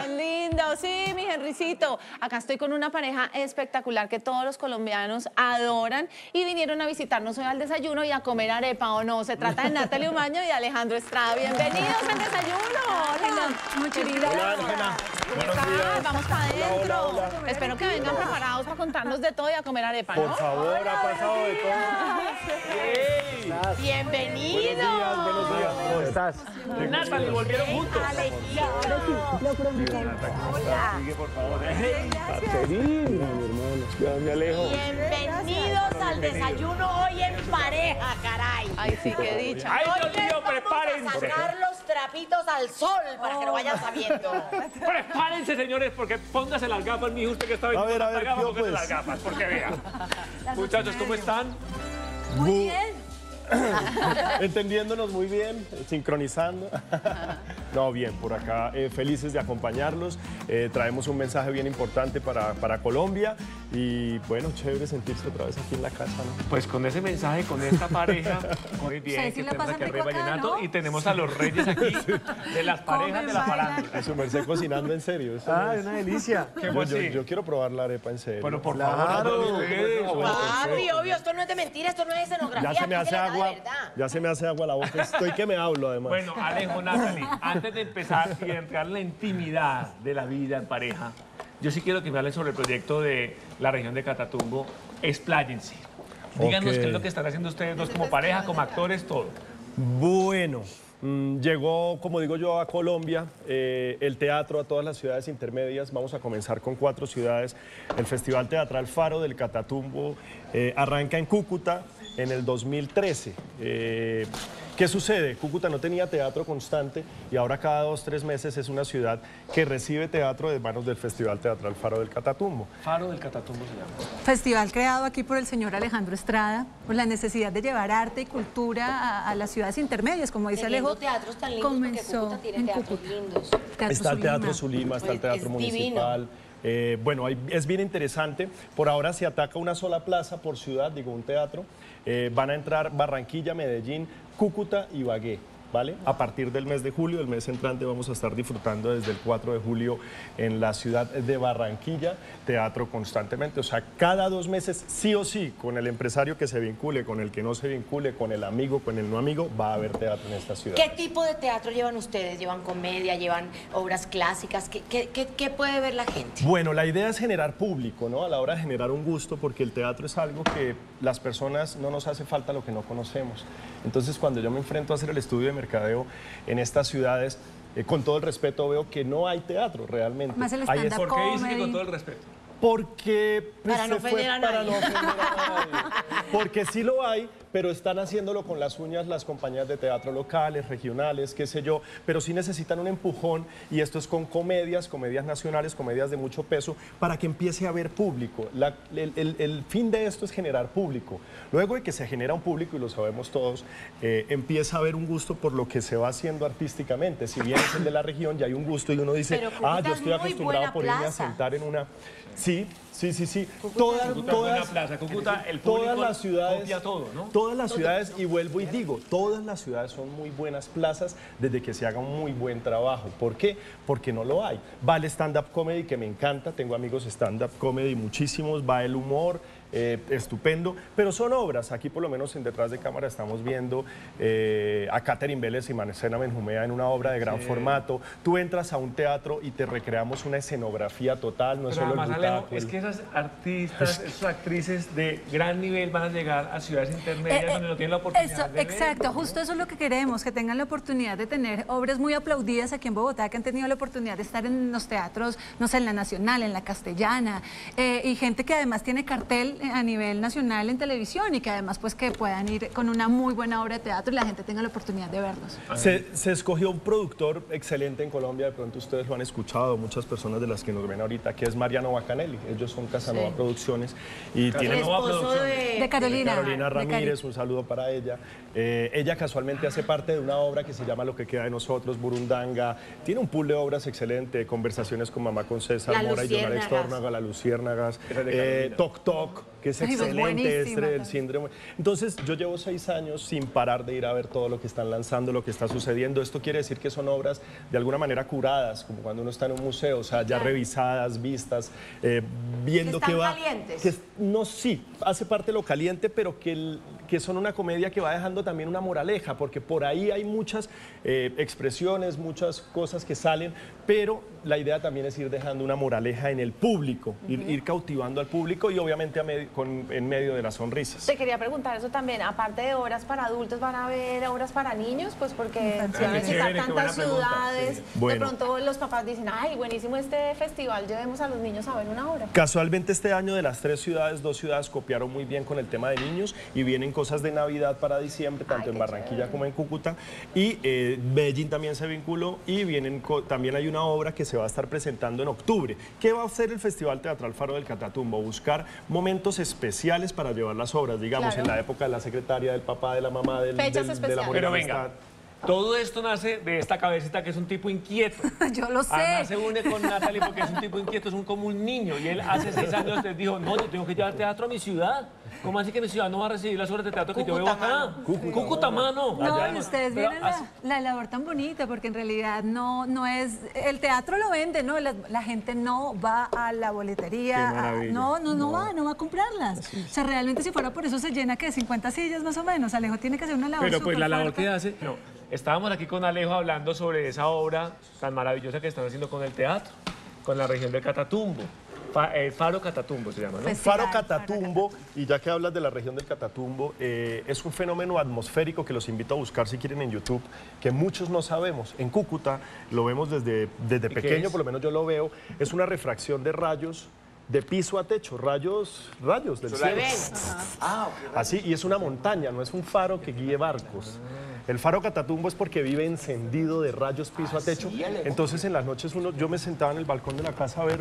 Tan lindo, sí, mi Henricito. Acá estoy con una pareja espectacular que todos los colombianos adoran y vinieron a visitarnos hoy al desayuno y a comer arepa, ¿o no? Se trata de Natalie Umaño y Alejandro Estrada. Bienvenidos al desayuno. Hola, muchas gracias. Vamos para adentro. Espero que vengan preparados para contarnos de todo y a comer arepa, ¿no? Por favor, ha pasado de todo. Bienvenido. Buenos días, buenos días. ¿Cómo estás? Natalie, volvieron juntos. Sigue, por favor. Caterina, mi hermano. Ya me alejo. Bienvenidos al desayuno hoy en pareja, caray. Ay, sí, qué dicha. Ay, Dios mío, vamos a prepárense. sacar los trapitos al sol para que lo vayan sabiendo. Prepárense, señores, porque póngase las gafas, mi usted que está viendo A ver, a ver, las gafas, ¿qué póngase pues? las gafas, porque vea. Muchachos, ¿cómo están? Muy bien. Entendiéndonos muy bien, sincronizando. No, bien, por acá eh, felices de acompañarlos. Eh, traemos un mensaje bien importante para, para Colombia y bueno, chévere sentirse otra vez aquí en la casa, ¿no? Pues con ese mensaje, con esta pareja, muy bien, sí que tenemos aquí arriba acá, vallenato ¿no? y tenemos a los reyes aquí de las parejas de la farándula. A su merced cocinando en serio. eso Ah, es- una delicia. ¿Qué Yo, fue yo- yo quiero probar la arepa en serio. Bueno, por Claro. favor. Ah, bueno, Papi, obvio, esto no es de mentira, esto no es escenografía. ya se me hace de agua, ya se me hace agua la boca. Estoy que me hablo además. Bueno, Alejo, Natalie, antes de empezar y entrar en la intimidad de la vida en pareja, yo sí quiero que me hablen sobre el proyecto de la región de Catatumbo. Expláyense. Díganos qué es lo que están haciendo ustedes dos como pareja, como actores, todo. Bueno, mm, llegó, como digo yo, a Colombia eh, el teatro a todas las ciudades intermedias. Vamos a comenzar con cuatro ciudades. El Festival Teatral Faro del Catatumbo eh, arranca en Cúcuta en el 2013. Eh, ¿Qué sucede? Cúcuta no tenía teatro constante y ahora cada dos, tres meses es una ciudad que recibe teatro de manos del Festival Teatral Faro del Catatumbo. Faro del Catatumbo se llama. Festival creado aquí por el señor Alejandro Estrada, por la necesidad de llevar arte y cultura a, a las ciudades intermedias, como dice Teniendo Alejo. teatros tan lindos comenzó Cúcuta tiene en teatros Cúcuta. lindos. Teatro está el. Teatro Zulima, está el Pues, Teatro es Municipal. Eh, bueno, es bien interesante. Por ahora se ataca una sola plaza por ciudad, digo, un teatro. Eh, van a entrar Barranquilla, Medellín, Cúcuta y Bagué. ¿Vale? A partir del mes de julio, el mes entrante, vamos a estar disfrutando desde el 4 de julio en la ciudad de Barranquilla, teatro constantemente. O sea, cada dos meses, sí o sí, con el empresario que se vincule, con el que no se vincule, con el amigo, con el no amigo, va a haber teatro en esta ciudad. ¿Qué tipo de teatro llevan ustedes? ¿Llevan comedia? ¿Llevan obras clásicas? ¿Qué, qué- qué- qué puede ver la gente? Bueno, la idea es generar público, ¿no? A la hora de generar un gusto, porque el teatro es algo que las personas no nos hace falta lo que no conocemos. Entonces, cuando yo me enfrento a hacer el estudio de mercadeo en estas ciudades, eh, con todo el respeto veo que no hay teatro realmente. Más el Hay ¿Por qué dice que con todo el respeto? porque pues, Para no se fue para nadie. no ofender a nadie. Porque sí lo hay, pero están haciéndolo con las uñas las compañías de teatro locales, regionales, qué sé yo, pero sí necesitan un empujón y esto es con comedias, comedias nacionales, comedias de mucho peso, para que empiece a haber público. La- el, el- el fin de esto es generar público. Luego de que se genera un público, y lo sabemos todos, eh, empieza a haber un gusto por lo que se va haciendo artísticamente. Si bien es el de la región, ya hay un gusto y uno dice, ah, yo es estoy acostumbrado por irme a sentar en una... Sí, sí, sí, sí. Todas, Cúcuta todas, plaza. Cúcuta, el todas las ciudades, copia todo, ¿no? Todas las ciudades, y vuelvo y digo, todas las ciudades son muy buenas plazas desde que se haga un muy buen trabajo. ¿Por qué? Porque no lo hay. Va el stand-up comedy, que me encanta, tengo amigos stand-up comedy muchísimos, va el humor, eh, estupendo, pero son obras. Aquí por lo menos en detrás de cámara estamos viendo eh, a Catherine Vélez y Marcena Benjumea en una obra de gran formato. Tú entras a un teatro y te recreamos una escenografía total, no es solo además, el Alejo, es que esas artistas, esas actrices de gran nivel van a llegar a ciudades intermedias Eh, eh, donde no tienen la oportunidad eso, de ver, exacto, ¿no? justo eso es lo que queremos, que tengan la oportunidad de tener obras muy aplaudidas aquí en Bogotá, que han tenido la oportunidad de estar en los teatros, no sé, en la Nacional, en la Castellana, eh, y gente que además tiene cartel a nivel nacional en televisión y que además pues que puedan ir con una muy buena obra de teatro y la gente tenga la oportunidad de verlos. Se, se escogió un productor excelente en Colombia, de pronto ustedes lo han escuchado, muchas personas de las que nos ven ahorita, que es Mariano Bacanelli. Ellos son Casanova Sí. Producciones y tienen de... De Carolina. Carolina de Cari- Ramírez, un saludo para ella. Eh, ella casualmente hace parte de una obra que se llama Lo que queda de nosotros, Burundanga. Tiene un pool de obras excelente, conversaciones con mamá con César La Mora y Jonara Luciérnagas. Extórnaga, La Luciérnagas, eh, Carolina. Toc Toc, que es Ay, pues excelente, este, el síndrome. Entonces, yo llevo seis años sin parar de ir a ver todo lo que están lanzando, lo que está sucediendo. Esto quiere decir que son obras de alguna manera curadas, como cuando uno está en un museo, o sea, ya revisadas, vistas, eh, viendo Que que, están va. calientes. que no, sí, hace parte lo caliente, pero que, el- que son una comedia que va dejando también una moraleja, porque por ahí hay muchas eh, expresiones, muchas cosas que salen, pero la idea también es ir dejando una moraleja en el público, ir, ir cautivando al público y obviamente a me- con- en medio de las sonrisas. Te quería preguntar eso también, aparte de obras para adultos, ¿van a haber obras para niños? Pues porque se van a visitar tantas ciudades. sí. De Bueno. pronto los papás dicen, ay, buenísimo este festival, llevemos a los niños a ver una obra. Casualmente este año de las tres ciudades, dos ciudades copiaron muy bien con el tema de niños y vienen cosas de Navidad para diciembre, tanto Ay, en Barranquilla como en Cúcuta. Y eh, Medellín también se vinculó y vienen también hay una obra que se va a estar presentando en octubre. ¿Qué va a hacer el Festival Teatral Faro del Catatumbo? Buscar momentos especiales para llevar las obras, digamos, Claro. en la época de la secretaria, del papá, de la mamá, del, Fechas del- del especiales. amor y Pero la venga. Todo esto nace de esta cabecita que es un tipo inquieto. Yo lo sé. Además se une con Natalie porque es un tipo inquieto, es un como un niño. Y él hace seis años les dijo, no, yo tengo que llevar teatro a mi ciudad. ¿Cómo así que mi ciudad no va a recibir las obras de teatro que yo veo acá? Cúcuta, mano. No, Allá, y ustedes Pero vieron hace- la, la labor tan bonita, porque en realidad no, no es. El teatro lo vende, ¿no? La, la gente no va a la boletería. A- no, no, no, va, no va a comprarlas. O sea, realmente si fuera por eso se llena que 50 sillas más o menos. Alejo tiene que hacer una labor. Pero pues la labor que hace. No, estábamos aquí con Alejo hablando sobre esa obra tan maravillosa que están haciendo con el teatro, con la región del Catatumbo. Fa- eh, Faro Catatumbo se llama, ¿no? Pues, Faro Festival, Catatumbo, y ya que hablas de la región del Catatumbo, eh, es un fenómeno atmosférico que los invito a buscar si quieren en YouTube, que muchos no sabemos. En Cúcuta lo vemos desde, desde pequeño, por lo menos yo lo veo, es una refracción de rayos de piso a techo, rayos, rayos del cielo. Así, y es una montaña, no es un faro que guíe barcos. El faro Catatumbo es porque vive encendido de rayos piso a techo. Entonces en las noches uno, yo me sentaba en el balcón de la casa a ver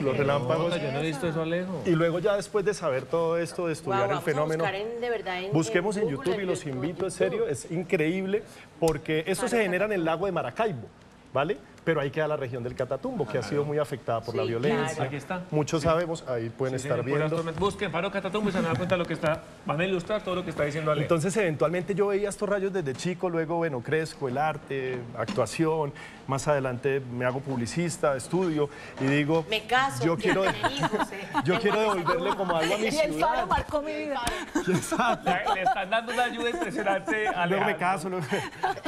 los relámpagos. Yo no he visto eso, Alejo. Y luego ya después de saber todo esto, de estudiar el fenómeno, buscar en- de verdad en- busquemos en, Google, YouTube y los YouTube, invito, en serio, es increíble porque esto se genera en el lago de Maracaibo, ¿vale? Pero ahí queda la región del Catatumbo, que ha sido muy afectada por la violencia. claro. Aquí está. Muchos sabemos, ahí pueden Sí, estar viendo. Busquen Faro Catatumbo y se van a dar cuenta de lo que está. Van a ilustrar todo lo que está diciendo Alejo. Entonces, eventualmente yo veía estos rayos desde chico, luego, bueno, crezco, el arte, actuación, más adelante me hago publicista, estudio y digo, Me caso, yo quiero, tener hijos, eh. yo quiero devolverle como algo a mi Y el faro ciudad. marcó mi vida. Le, le están dando una ayuda impresionante a Luego me caso. luego-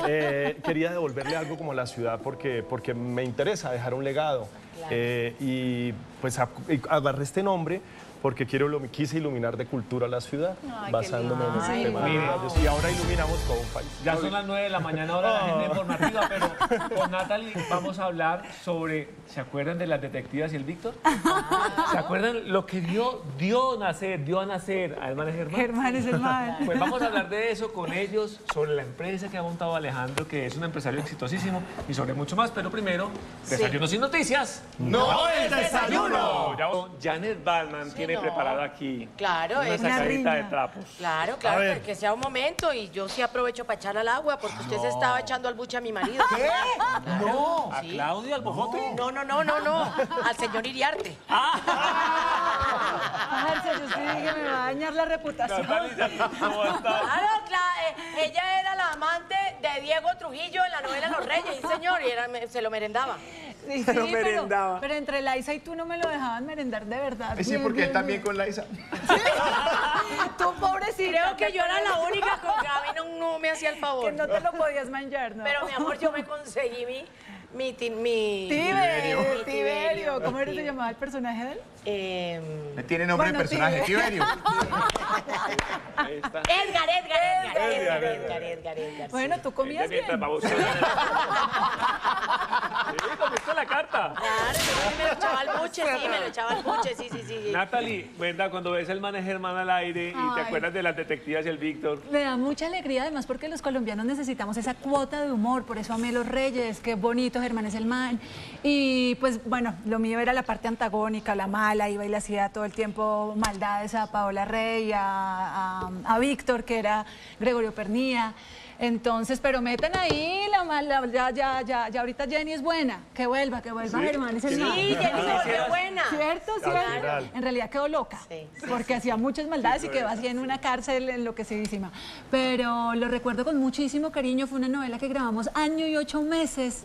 Eh, quería devolverle algo como a la ciudad porque, porque me interesa dejar un legado. Eh, y pues agarré este nombre porque quiero, ilumi- quise iluminar de cultura la ciudad, Ay, basándome en lindo. tema de rayos. Y ahora iluminamos todo un país. Ya son las 9 de la mañana, ahora la agenda informativa, pero con Natalie vamos a hablar sobre, ¿se acuerdan de las detectivas y el Víctor? ¿Se acuerdan lo que dio, dio nacer, dio a nacer al hermano Germán? Germán es el mal. Pues vamos a hablar de eso con ellos, sobre la empresa que ha montado Alejandro, que es un empresario exitosísimo, y sobre mucho más. Pero primero, desayunos y noticias. ¡No es desayuno! Ya, Janet Balman tiene no. preparado aquí Claro, una es Una sacadita de trapos. Claro, claro, que, sea un momento y yo sí aprovecho para echarle al agua porque usted se estaba echando al buche a mi marido. ¿Qué? No. ¿A Claudio, al bojote? No, no, no, no, no. Al señor Iriarte. Parce, yo sí dije, me va a dañar la reputación. Natalia, ¿cómo está? Claro, cla- eh, ella era la amante de Diego Trujillo en la novela Los Reyes, sí, señor, y era- se lo merendaba. Sí, sí, pero, pero entre Laisa y tú no me lo dejaban merendar de verdad. Sí, Bien, porque bien, él también bien. con Laisa. Tú, pobrecita. Creo que yo era la única con que a mí no, no me hacía el favor. Que no te lo podías manjar, ¿no? Pero mi amor, yo me conseguí mi. Mi. ti- mi Tiberio, Tiberio. ¿Cómo era que se llamaba el personaje de él? Em, Tiene nombre Bueno, de personaje, Tiberio. Tiberio. Ahí está. Edgar, Edgar, Edgar, Edgar, Edgar, Edgar, Edgar. Bueno, tú comías bien. Sí, comiste la carta. Claro, yo me lo echaba al buche. sí, me lo echaba al buche, sí, sí, sí. sí. Natalie, ¿verdad? Cuando ves el man Germán al aire y te Ay. acuerdas de las detectivas y el Víctor. Me da mucha alegría, además, porque los colombianos necesitamos esa cuota de humor, por eso amé Los Reyes, qué bonito, Germán es el man. Y pues bueno, lo mío era la parte antagónica, la mala, iba y le hacía todo el tiempo maldades a Paola Rey, a, a- a Víctor, que era Gregorio Pernía. Entonces, pero meten ahí la mala, ya, ya, ya, ya ahorita Jenny es buena, que vuelva, que vuelva Germán Sí. Jenny se volvió buena. ¿Cierto? ¿Cierto? En realidad quedó loca, Sí, sí, porque hacía muchas maldades y quedó así en una cárcel enloquecidísima. Pero lo recuerdo con muchísimo cariño, fue una novela que grabamos año y ocho meses.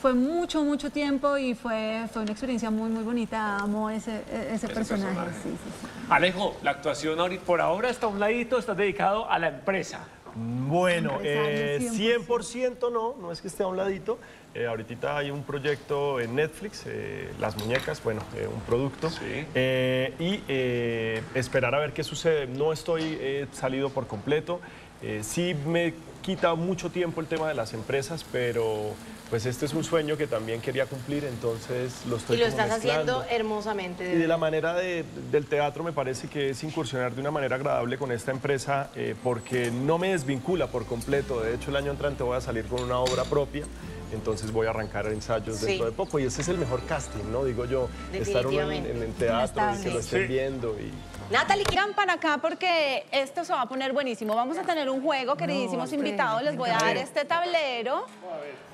Fue mucho, mucho tiempo y fue, fue una experiencia muy, muy bonita. Amo ese, ese, personaje. personaje. Sí, sí, sí. Alejo, la actuación ahorita- por ahora está a un ladito, estás dedicado a la empresa. Bueno, eh, Empresario 100% no, no es que esté a un ladito. Eh, ahorita hay un proyecto en Netflix, eh, Las Muñecas, bueno, eh, un producto. Sí. Eh, y eh, esperar a ver qué sucede. No estoy eh, salido por completo. Eh, sí me quita mucho tiempo el tema de las empresas, pero pues este es un sueño que también quería cumplir, entonces lo estoy Y lo como estás mezclando. haciendo hermosamente. de Y de la manera de- del teatro me parece que es incursionar de una manera agradable con esta empresa eh, porque no me desvincula por completo. De hecho, el año entrante voy a salir con una obra propia. Entonces voy a arrancar ensayos Sí. dentro de poco y ese es el mejor casting, ¿no? Digo yo, estar uno en, en el teatro y que lo estén Sí. viendo. Y... Natalie, ¿qué- Vengan para acá porque esto se va a poner buenísimo. Vamos a tener un juego, queridísimos invitados. Les voy a dar este tablero.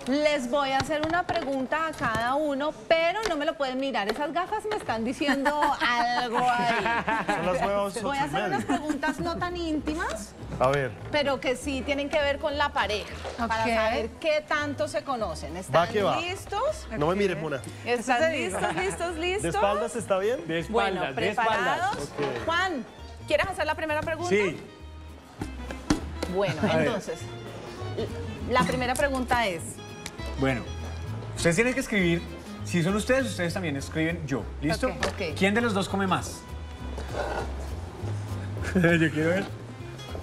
Les voy a hacer una pregunta a cada uno, pero no me lo pueden mirar. Esas gafas me están diciendo algo ahí. Son las nuevas Voy a hacer unas preguntas no tan íntimas, A ver, pero que sí tienen que ver con la pareja, para saber qué tanto se conocen. Va ¿Están que va. listos? no me mires, Mona. ¿Están listos, listos, listos? ¿De espaldas está bien? De Bueno, espaldas, de espaldas. preparados. Juan, ¿quieres hacer la primera pregunta? Sí. Bueno, entonces, la primera pregunta es, Bueno, ustedes tienen que escribir. Si son ustedes, ustedes también escriben yo. ¿Listo? ¿Quién de los dos come más? yo quiero ver.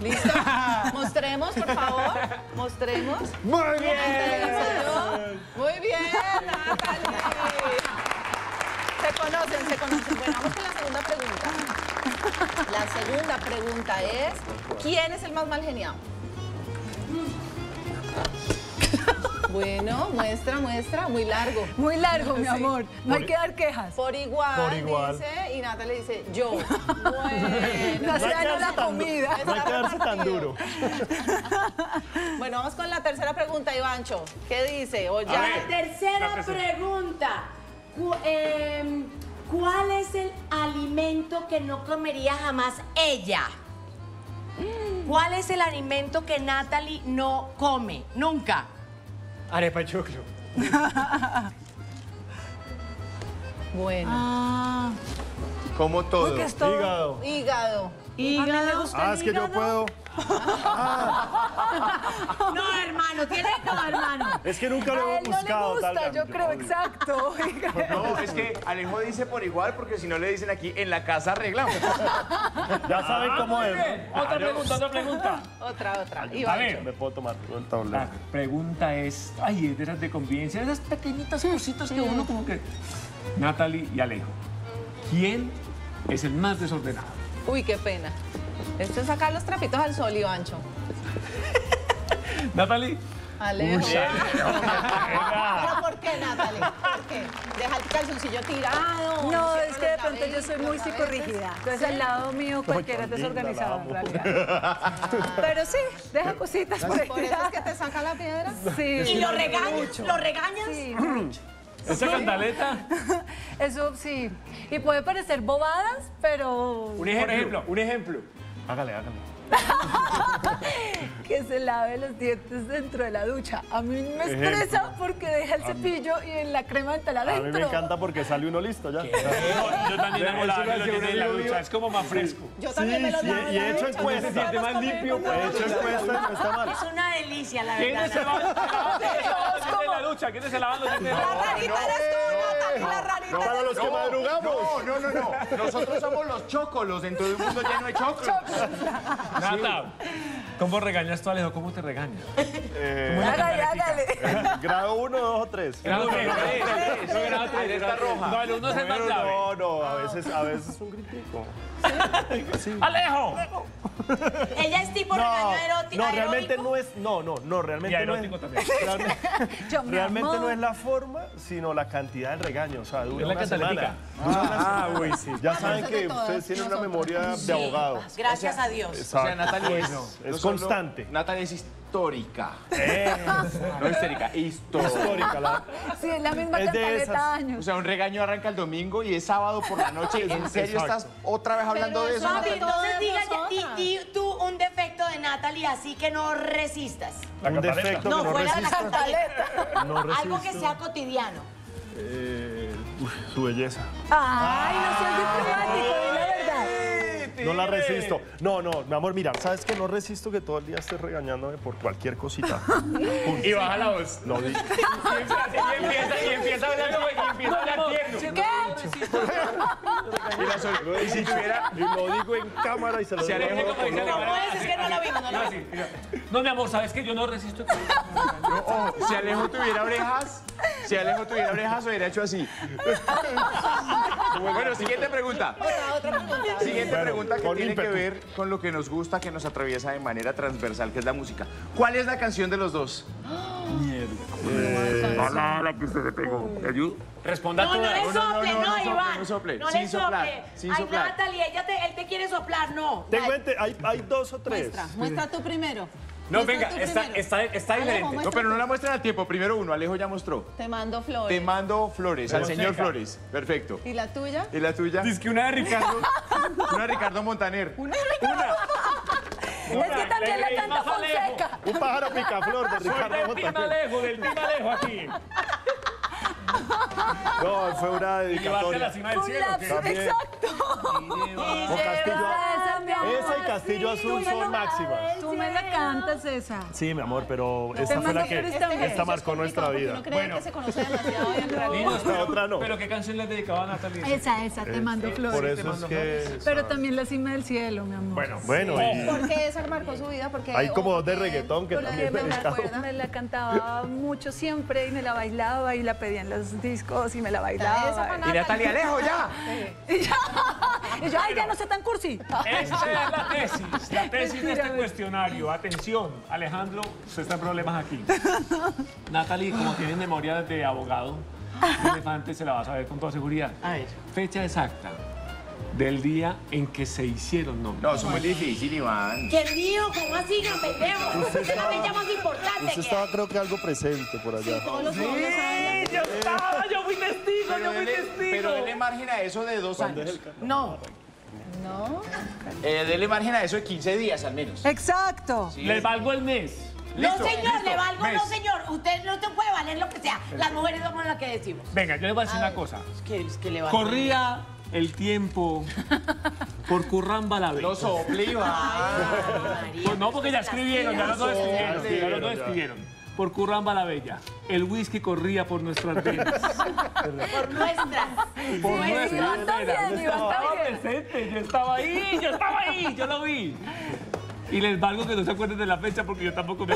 ¿listo? Mostremos, por favor, mostremos. Muy Muy bien, Natalie. Se conocen, se conocen. Bueno, vamos con la segunda pregunta. La segunda pregunta es, ¿quién es el más mal geniado? Bueno, muestra, muestra, muy largo. Muy largo, mi Sí. amor. No hay que dar quejas. Por igual, Por igual. dice, y Natalie dice, yo. Bueno, No se No dañó la darse tan du- comida. No hay que darse tan duro. Bueno, vamos con la tercera pregunta, Ivancho. ¿Qué dice? O ya. La tercera. pregunta. Em, ¿Cuál es el alimento que no comería jamás ella? ¿Cuál es el alimento que Natalie no come? Nunca. Arepa y choclo. Bueno. Ah, Como todo. uy, que es todo. Hígado. Hígado. Hígado. Ah, es que yo puedo. No, hermano, tiene no, hermano. Es que nunca lo A he él no le buscado. gusta, tal- yo creo, exacto. No, es que Alejo dice por igual porque si no le dicen aquí en la casa arreglamos. Ya saben cómo es. Otra pregunta, otra pregunta. Otra, otra. A ver, Me puedo tomar el la tablero. pregunta es, ay, es de esas de convivencia, esas pequeñitas cositas que uno como que... Natalie y Alejo, ¿quién es el más desordenado? Uy, qué pena. Esto es sacar los trapitos al sol, Ivancho. Natalie. Alejo. Uy, ¿Pero por qué, Natalie? ¿Por qué? Deja el calzoncillo tirado. No, es que de pronto yo soy muy psicorrígida. Entonces al lado mío cualquiera es desorganizado en realidad. Pero sí, deja cositas por ahí ¿Por eso es que te saca la piedra? Sí. ¿Y lo regañas? ¿Lo regañas? Sí, Esa cantaleta. eso sí. Y puede parecer bobadas, pero Un ejemplo, un ejemplo. Hágale, hágale. que se lave los dientes dentro de la ducha. A mí me estresa porque deja el cepillo y en la crema dental A adentro. mí me encanta porque sale uno listo ya. Yo también hago la Eso lo hacía en la ducha, es como más fresco. Yo también me lo sí, lavo y hecho Se siente más limpio, hecho y no está mal. Es una delicia, la ¿Quién verdad. es el lavando en la ducha? ¿Quién es el lavando en la La ducha? rarita eres tú, Natalie, la rarita Para los que madrugamos. No, no, no, no. Nosotros somos los chocolos dentro de un mundo lleno de choclos. Nata, ¿cómo regañas tú, Alejo? ¿Cómo te regañas? Hágale, hágale. Grado 1, 2 o 3. Grado tres, tres, tres, tres, grado tres, alerta roja. No, el uno es el más grave. no, no, a veces, a veces un gritico. ¡Alejo! Ella es tipo No, regaño erótico. no, realmente no es, no, no, no, Y realmente no es, también. realmente, Yo, realmente no es la forma, sino la cantidad del regaño, o sea, dura Es la una catalética. semana. Ah, uy, sí. Ya saben es que ustedes tienen una memoria de abogado. Gracias a Dios. O sea. Natalia es, Es solo- constante. Natalia es histórica. Eh, No histérica, histórica. histórica, la- Sí, es la misma Es de cantaleta esas. O años. sea, un regaño arranca el domingo y es sábado por la noche. ¿En serio Exacto. estás otra vez hablando de eso? Papi, Natalia? entonces diga di- tú un defecto de Natalie así que no resistas. un defecto No, que no fuera de la cantaleta. No Algo que sea cotidiano. Eh, uf, su belleza. Ay, no seas diplomático, la. No la resisto. No, no, mi amor, mira, ¿sabes que no resisto que todo el día estés regañándome por cualquier cosita? Y baja la voz. No, di- Y empieza, y empieza a hablar como y empieza a hablar tierno. Sol- y si tuviera... y lo digo en cámara y se lo digo. No, cámara. es que no la vimos, no la No, vimos. sí, mira. No, mi amor, ¿sabes que yo no resisto? Si Alejo tuviera orejas, si Alejo tuviera orejas, hubiera hecho así. Bueno, siguiente pregunta. Otra, otra pregunta. Siguiente Bueno, pregunta que tiene que ímpetu. ver con lo que nos gusta, que nos atraviesa de manera transversal, que es la música. ¿Cuál es la canción de los dos? la que usted le pegó. ¿Te ayudo? Responda No, no toda. le no, no, sople, no, no, no Iván. no sople, No sin le soplar, sople. sin Ay, soplar. Natalie, ella te- él te quiere soplar, no. Tengo hay, hay dos o tres. Muestra, muestra tú primero. No, Muestra venga, está, está, está diferente. No, pero no la muestran al tiempo. Primero uno, Alejo ya mostró. Te mando flores. Te mando flores, al señor seca. Flores. Perfecto. ¿Y la tuya? ¿Y la tuya? Dice que una de Ricardo. Una de Ricardo Montaner. Es que también la le- canta. Fonseca. Un pájaro picaflor de Soy Ricardo del Team Montaner. Alejo, del Alejo aquí. No, fue una Llevarte a la dedicatoria. cima del cielo. exacto. O Castillo, mi amor, esa y Castillo sí, Azul son máximas. Tú me la cantas esa. Sí, mi amor, pero esta fue la que esta marcó nuestra vida. No creo que se conoce demasiado bien otra no. Pero ¿qué canción les dedicaba a Natalie? Esa, esa, te mando Por flores. eso es que Pero también la cima del cielo, mi amor. Bueno, bueno, y ¿Por qué esa marcó su vida? Porque Hay como dos de porque reggaetón que también me me acuerdo. Me la cantaba mucho siempre y me la bailaba y la pedía en los discos y me la bailaba. Y Natalia, Alejo, ya. Y yo, y yo, ay, ya no sé tan cursi. Es la tesis, la tesis de este cuestionario. Atención, Alejandro, usted está en problemas aquí. Natalie, como tiene memoria de abogado, el elefante se la va a saber con toda seguridad. A ver. Fecha exacta del día en que se hicieron nombres. No, eso es muy difícil, Iván. ¿Qué mío? ¿Cómo así, gran pendejo? Esa es la fecha más importante usted que estaba creo que algo presente por allá. Todos los saben yo estaba, yo fui testigo, Pero yo fui dele, testigo. pero dele margen a eso de dos años. No. No. Eh, dele margen a eso de 15 días al menos. Exacto. Sí. Les valgo el mes. No, Listo, señor, listo. le valgo, Mes. no, señor. Usted no te puede valer lo que sea. Las mujeres somos las que decimos. Venga, yo les voy a decir una cosa. Es que, es que le valgo. Corría el tiempo por Curramba la. No Iván. María, Pues no, porque ya escribieron, ya los dos escribieron, ya los dos escribieron. Por Curramba la Bella, el whisky corría por nuestras venas. Por nuestras. Por Sí, nuestras venas. Yo estaba presente, yo estaba ahí, yo estaba ahí, yo lo vi. Y les valgo que no se acuerden de la fecha porque yo tampoco me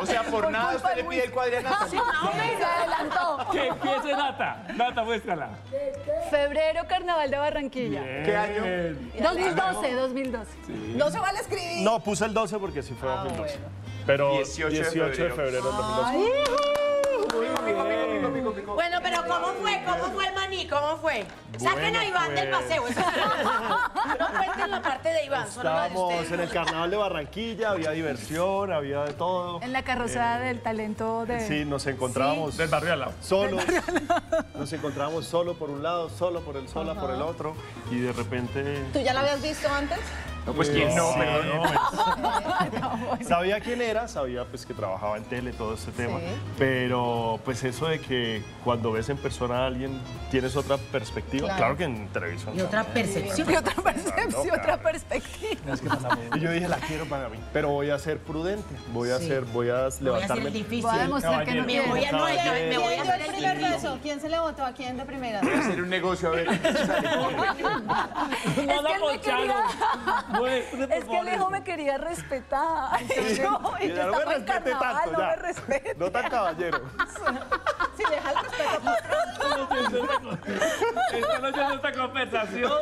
O sea, por nada usted le pide el cuadrinato. Se adelantó. Que empiece Nata. Nata, muéstrala. Febrero, Carnaval de Barranquilla. ¿Qué año? Bien. 2012, 2012. No se vale escribir. No, puse el 12 porque sí fue 2012. Pero 18 18, de de febrero. febrero del 2012. Bueno, pero ¿cómo fue? ¿Cómo fue el maní? ¿Cómo fue? Saquen a Bueno, Iván del pues. paseo. eso sí. No cuenten la parte de Iván, solo la de Estábamos ustedes. en el carnaval de Barranquilla, había diversión, había de todo. En la carroza del talento de... Sí, nos encontrábamos Del barrio al lado. solos. Nos encontrábamos solo por un lado, solo por el sola por el otro. Y de repente. ¿Tú ya la habías visto antes? No, pues quién no, Sí, perdón. pues. Sabía quién era, sabía pues que trabajaba en tele, todo este tema. Sí. Pero pues eso de que cuando ves en persona a alguien tienes otra perspectiva. Claro. Claro, que en televisión. Y otra percepción. Y otra percepción, Claro. otra perspectiva. Y yo dije, la quiero para mí. Pero voy a ser prudente. Voy a Sí. ser, voy a Voy a ser levantarme. difícil. Voy a demostrar que no. Me voy quiero. a, no, es que me voy a ¿Quién dio hacer el el primer difícil. beso? ¿Quién se le votó a quién de primera? Voy a hacer un negocio a ver. No que por Es que el hijo me quería respetar. Y yo, y yo no estaba en respete carnaval, tanto, no ya. me respete. No tan caballero. Si deja el respeto. Esta noche en esta conversación,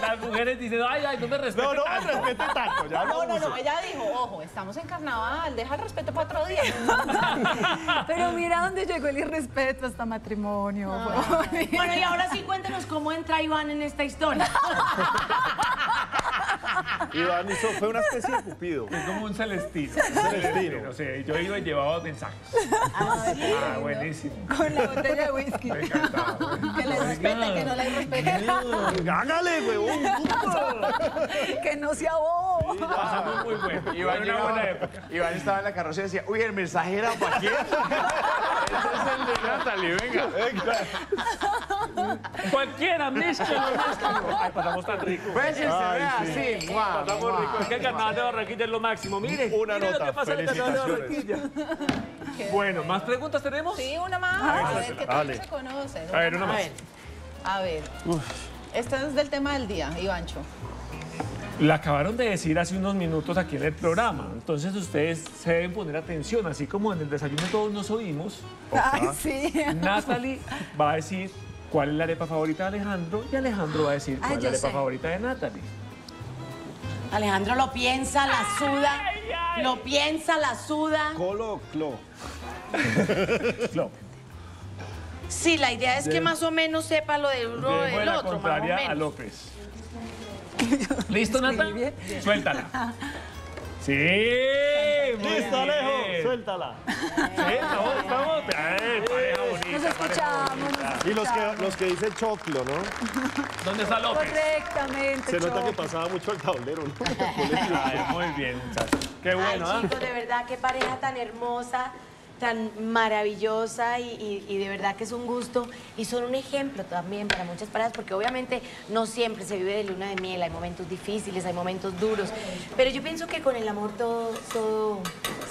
las mujeres dicen, ay, ay, no me respeten No, no me respete tanto. Ya No, no, no, ella dijo, ojo, estamos en carnaval, deja el respeto para otro día. Pero mira dónde llegó el irrespeto hasta matrimonio. Bueno, y ahora sí cuéntenos cómo entra Iván en esta historia. Iván hizo, fue una especie de cupido. Es como un celestino. Celestino. No sé, yo iba y llevaba mensajes. Ah, buenísimo. Con la botella de whisky. Me encantaba. Que le respete, que no le respete. ¡Hágale, huevón! que no sea bobo. Pasamos muy bueno. Iván, una llegaba- buena época. Iván estaba en la carroza y decía, uy, el mensaje era para quién. Ese es el de Natalie, venga. Cualquiera, mezclalo, mezclalo. Ay, pasamos tan rico. Pues se ve así. Pasamos rico. Es que el carnaval de Barranquilla es lo máximo. Mire, Una mire lo nota. que pasa en el carnaval de. Barranquilla. Bueno, ¿más preguntas tenemos? Sí, una más. A ver, ¿qué tal dale. se conocen? A ver, una más. A ver. Este es del tema del día, Ivancho. La acabaron de decir hace unos minutos aquí en el programa. Entonces ustedes se deben poner atención. Así como en el desayuno todos nos oímos, Ay, sí. Natalie va a decir cuál es la arepa favorita de Alejandro y Alejandro va a decir cuál es la arepa sé. favorita de Natalie. Alejandro lo piensa, la suda. Lo piensa, la suda. Colo, clo. Flo, Sí, la idea es que más o menos sepa lo de uno de del la otro, más o contraria a. López. ¿Listo, Nata? Suéltala. Sí, muy ¡Listo, Alejo! ¡Suéltala! Sí, estamos, estamos. Eh, pareja bonita, Nos pareja escuchamos, bonita. nos Y los que, los que dicen choclo, ¿no? ¿Dónde está López? Correctamente. Se nota que Choco. pasaba mucho el tablero, ¿no? Ay, muy bien, muchachos. Qué Ay, bueno, ¿ah? chicos, de verdad, qué pareja tan hermosa, tan maravillosa y, y- y de verdad que es un gusto y son un ejemplo también para muchas parejas porque obviamente no siempre se vive de luna de miel, hay momentos difíciles, hay momentos duros, pero yo pienso que con el amor todo, todo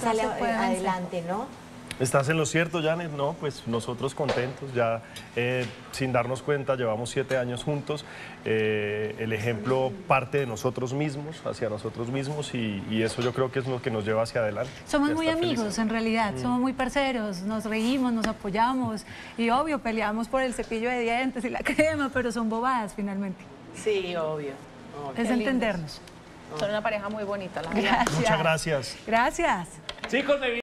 sale adelante, ¿no? ¿Estás en lo cierto, Janet? No, pues nosotros contentos. Ya eh, sin darnos cuenta, llevamos siete años juntos. Eh, el ejemplo parte de nosotros mismos, hacia nosotros mismos, y, y eso yo creo que es lo que nos lleva hacia adelante. Somos muy amigos, felices. en realidad, Mm. somos muy parceros, nos reímos, nos apoyamos y obvio peleamos por el cepillo de dientes y la crema, pero son bobadas finalmente. Sí, obvio. es entendernos. Son una pareja muy bonita, la verdad. Gracias. Muchas gracias. Gracias. Chicos, me